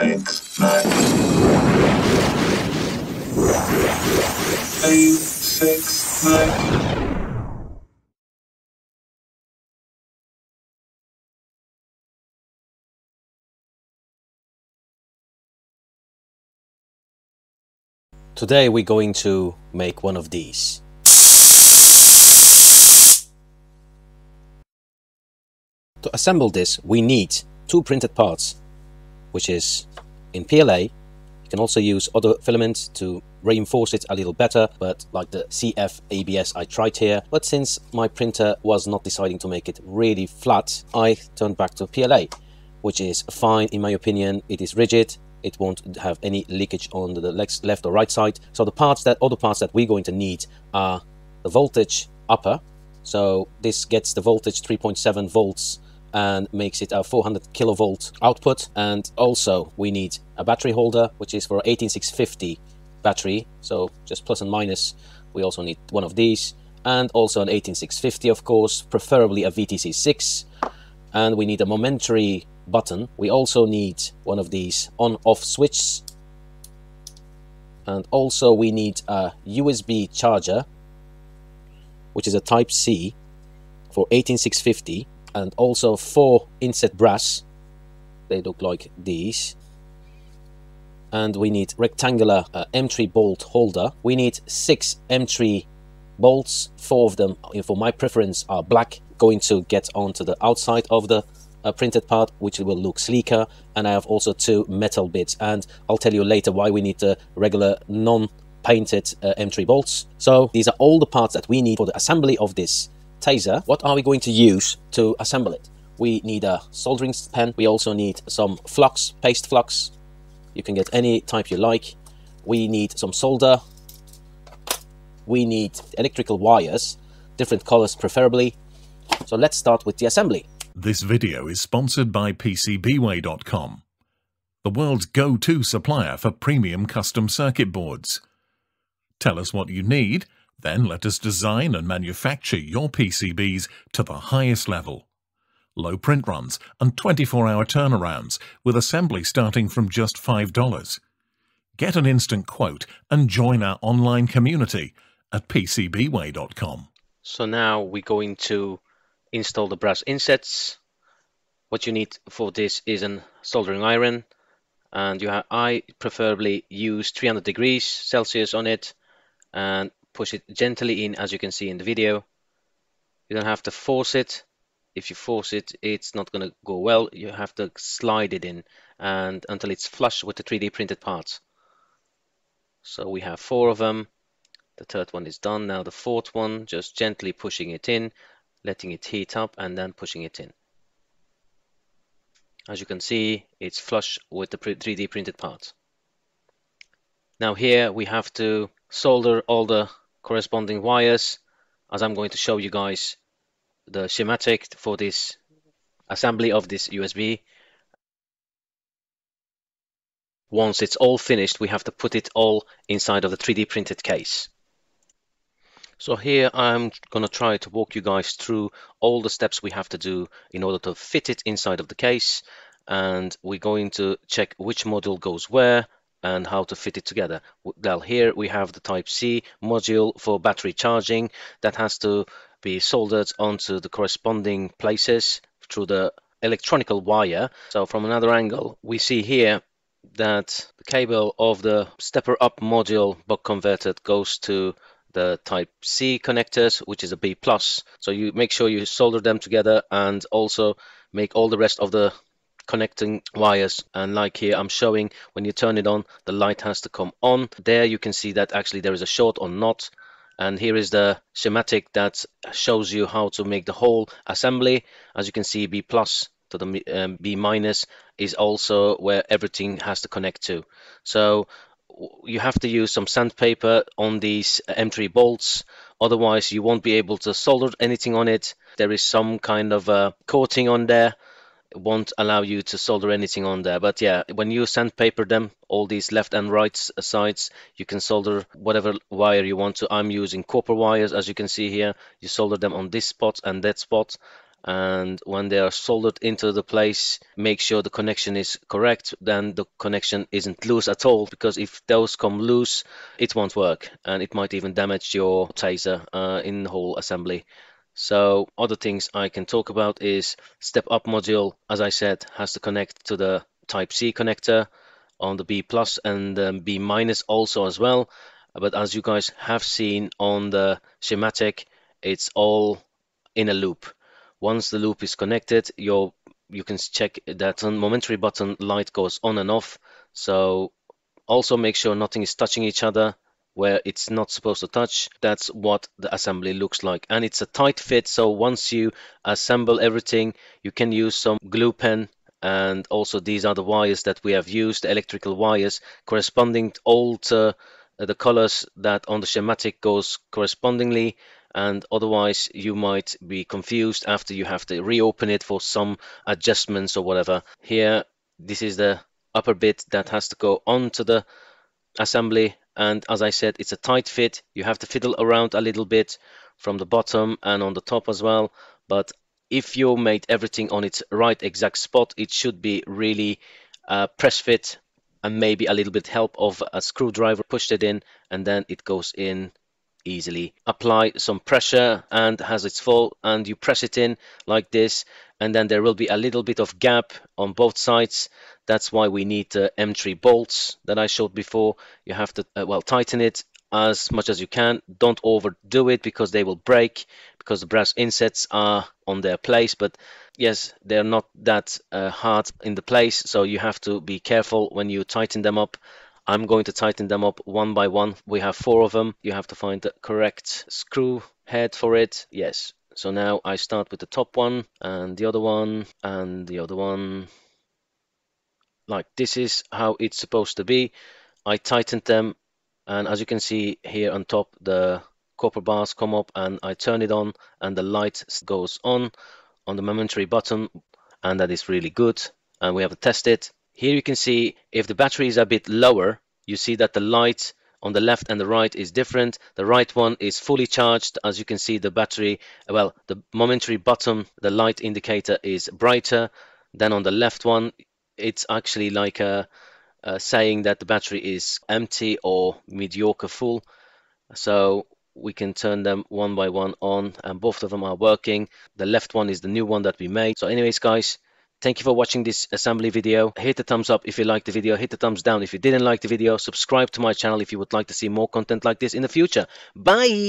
nine. Eight, six, nine. Today we're going to make one of these. To assemble this we need two printed parts, which is in PLA. You can also use other filaments to reinforce it a little better, but like the CF ABS I tried here. But since my printer was not deciding to make it really flat, I turned back to PLA, which is fine in my opinion. It is rigid, it won't have any leakage on the left or right side. So the parts that other parts that we're going to need are the voltage upper. So this gets the voltage 3.7 volts and makes it a 400 kilovolt output. And also we need a battery holder, which is for 18650 battery. So just plus and minus, we also need one of these. And also an 18650, of course, preferably a VTC6. And we need a momentary button. We also need one of these on-off switches. And also we need a USB charger, which is a Type-C for 18650 and also four inset brass. They look like these. And we need rectangular uh, M3 bolt holder. We need six M3 bolts. Four of them, for my preference, are black, going to get onto the outside of the uh, printed part, which will look sleeker. And I have also two metal bits. And I'll tell you later why we need the regular non-painted uh, M3 bolts. So these are all the parts that we need for the assembly of this taser, what are we going to use to assemble it? We need a soldering pen. We also need some flux, paste flux. You can get any type you like. We need some solder. We need electrical wires, different colors preferably. So let's start with the assembly. This video is sponsored by PCBWay.com, the world's go-to supplier for premium custom circuit boards. Tell us what you need then let us design and manufacture your PCBs to the highest level. Low print runs and 24-hour turnarounds with assembly starting from just $5. Get an instant quote and join our online community at PCBWay.com. So now we're going to install the brass insets. What you need for this is an soldering iron and you have I preferably use 300 degrees Celsius on it and push it gently in as you can see in the video. You don't have to force it. If you force it, it's not going to go well. You have to slide it in and until it's flush with the 3D printed parts. So we have four of them. The third one is done. Now the fourth one, just gently pushing it in, letting it heat up and then pushing it in. As you can see, it's flush with the 3D printed parts. Now here we have to solder all the corresponding wires as I'm going to show you guys the schematic for this assembly of this USB. Once it's all finished, we have to put it all inside of the 3D printed case. So here I'm going to try to walk you guys through all the steps we have to do in order to fit it inside of the case. And we're going to check which module goes where, and how to fit it together. Well, here we have the Type-C module for battery charging that has to be soldered onto the corresponding places through the electronical wire. So from another angle, we see here that the cable of the stepper up module buck converted goes to the type C connectors which is a B plus so you make sure you solder them together and also make all the rest of the connecting wires. And like here I'm showing when you turn it on the light has to come on. There you can see that actually there is a short or not. And here is the schematic that shows you how to make the whole assembly. As you can see B plus to the um, B minus is also where everything has to connect to. So you have to use some sandpaper on these M3 bolts. Otherwise you won't be able to solder anything on it. There is some kind of coating on there won't allow you to solder anything on there. But yeah when you sandpaper them all these left and right sides you can solder whatever wire you want to. I'm using copper wires as you can see here. You solder them on this spot and that spot. And when they are soldered into the place make sure the connection is correct. Then the connection isn't loose at all because if those come loose it won't work. And it might even damage your taser uh, in the whole assembly so other things I can talk about is step up module as I said has to connect to the type C connector on the B plus and um, B minus also as well. But as you guys have seen on the schematic it's all in a loop. Once the loop is connected, you you can check that momentary button light goes on and off. So also make sure nothing is touching each other where it's not supposed to touch. That's what the assembly looks like. And it's a tight fit. So once you assemble everything, you can use some glue pen and also these are the wires that we have used, electrical wires corresponding all to uh, the colors that on the schematic goes correspondingly and otherwise you might be confused after you have to reopen it for some adjustments or whatever. Here, this is the upper bit that has to go onto the assembly and as I said it's a tight fit. You have to fiddle around a little bit from the bottom and on the top as well. But if you made everything on its right exact spot it should be really uh, press fit and maybe a little bit help of a screwdriver pushed it in and then it goes in easily. Apply some pressure and has its fall and you press it in like this and then there will be a little bit of gap on both sides. That's why we need the M3 bolts that I showed before. You have to, uh, well, tighten it as much as you can. Don't overdo it because they will break because the brass insets are on their place. But yes, they're not that uh, hard in the place. So you have to be careful when you tighten them up I'm going to tighten them up one by one. We have four of them. You have to find the correct screw head for it. Yes. So now I start with the top one and the other one and the other one. Like this is how it's supposed to be. I tightened them and as you can see here on top the copper bars come up and I turn it on and the light goes on on the momentary button and that is really good and we have to test it here you can see if the battery is a bit lower, you see that the light on the left and the right is different. The right one is fully charged. As you can see, the battery, well, the momentary bottom, the light indicator is brighter. Then on the left one, it's actually like a, a saying that the battery is empty or mediocre full. So we can turn them one by one on and both of them are working. The left one is the new one that we made. So anyways, guys, Thank you for watching this assembly video. Hit the thumbs up if you liked the video. Hit the thumbs down if you didn't like the video. Subscribe to my channel if you would like to see more content like this in the future. Bye!